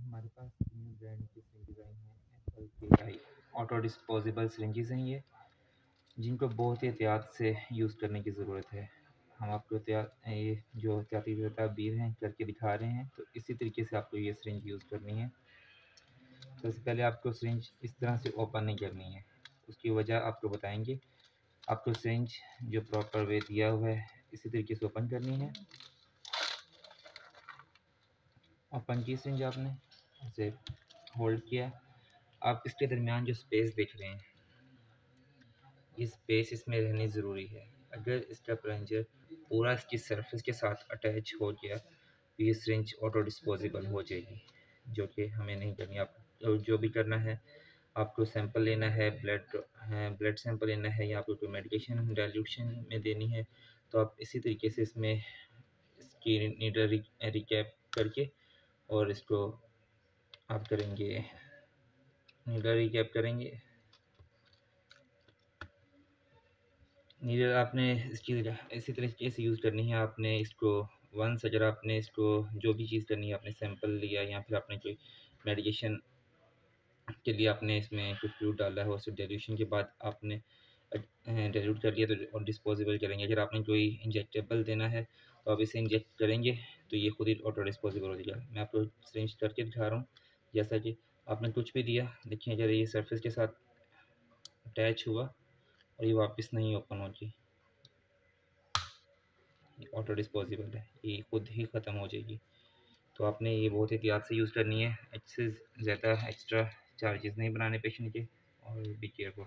हमारे पास new brand की सिरिंजेज आई हैं एप्पल के आई ऑटो डिस्पोजेबल सिरिंजेज हैं ये जिनको बहुत ही एहतियात से यूज़ करने की ज़रूरत है। हम आपको ये जो एहतियाती तदबीर हैं करके दिखा रहे हैं तो इसी तरीके से आपको ये सिरिंज यूज़ करनी है। सबसे पहले आपको सिरिंज इस तरह से ओपन नहीं करनी है। उसकी वजह आपको बताएँगे। आपको सिरिंज जो प्रॉपर वे दिया हुआ है, इसी तरीके से ओपन करनी है। ओपन की सिरिंज आपने। इसे होल्ड किया। आप इसके दरमियान जो स्पेस देख रहे हैं, ये स्पेस इसमें रहनी ज़रूरी है। अगर इसका प्लंजर पूरा इसकी सरफेस के साथ अटैच हो गया तो ये सिरिंज ऑटो डिस्पोजेबल हो जाएगी, जो कि हमें नहीं करनी। आप जो भी करना है, आपको सैंपल लेना है ब्लड है ब्लड सैंपल लेना है, या आपको कोई मेडिकेशन डाइल्यूशन में देनी है तो आप इसी तरीके से इसमें इसकी नीडर रिकैप करके और इसको आप करेंगे। नीडर रिकैप करेंगे। नीडर आपने इसकी इसी तरीके से यूज़ करनी है, आपने इसको वंस अगर आपने इसको जो भी चीज़ करनी है, आपने सैंपल लिया या फिर आपने कोई मेडिकेशन के लिए आपने इसमें कुछ फ्लूड डाला है उस डेल्यूशन के बाद आपने डेल्यूट कर लिया तो और डिस्पोजेबल करेंगे। अगर आपने कोई इंजेक्टेबल देना है तो आप इसे इंजेक्ट करेंगे तो ये खुद ही ऑटो डिस्पोजेबल हो जाएगा। मैं आपको सिरिंज करके दिखा रहा हूँ। जैसा कि आपने कुछ भी दिया, देखिए अगर ये सरफेस के साथ अटैच हुआ और ये वापस नहीं ओपन होगी ऑटो डिस्पोजिबल है, ये खुद ही ख़त्म हो जाएगी। तो आपने ये बहुत एहतियात से यूज़ करनी है इससे ज़्यादा एक्स्ट्रा चार्जेस नहीं बनाने पेशेंट के और बी केयरफुल